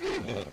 Fucking